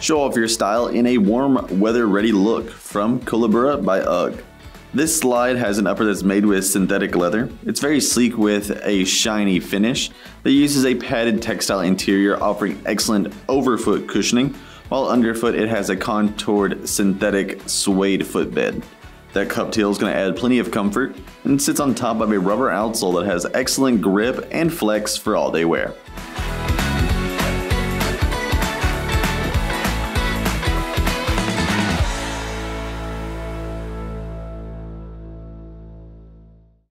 Show off your style in a warm weather ready look from Koolaburra by UGG. This slide has an upper that's made with synthetic leather. It's very sleek with a shiny finish that uses a padded textile interior offering excellent overfoot cushioning, while underfoot it has a contoured synthetic suede footbed. That cup tail is going to add plenty of comfort and sits on top of a rubber outsole that has excellent grip and flex for all day wear.